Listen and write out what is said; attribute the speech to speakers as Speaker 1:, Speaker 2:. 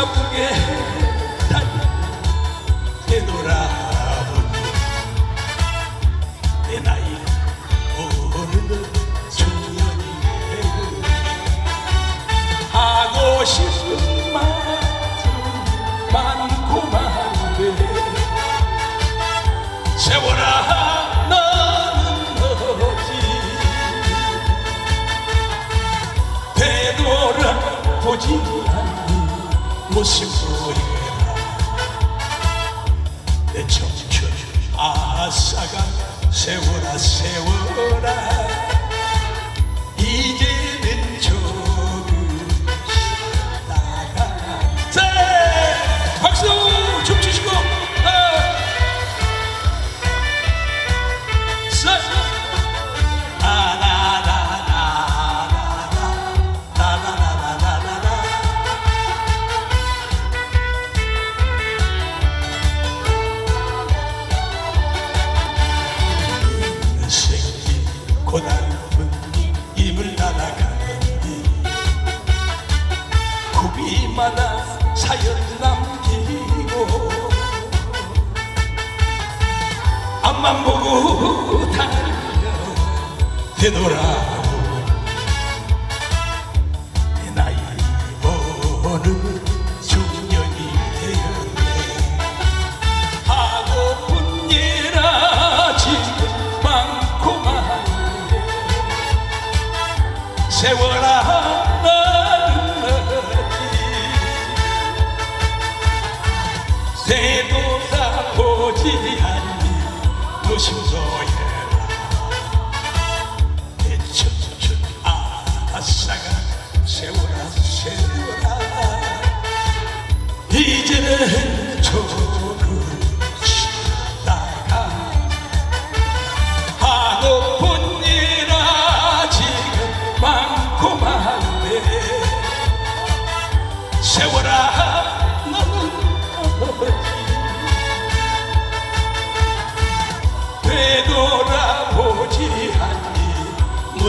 Speaker 1: 숨가쁘게 되돌아보니 내 나이 어느덧 중년이 되고 하고 싶은 말은 많고 많은데 세월아 되돌아보지 않는 모습 보이라 내 청춘 아사가 세워라 세워라 사연 남기고 앞만 보고 달려 되돌아오 내 나이 어느 중년이 되었네. 하고픈 일아 지금 많고 많은데 세월아 이제는
Speaker 2: 저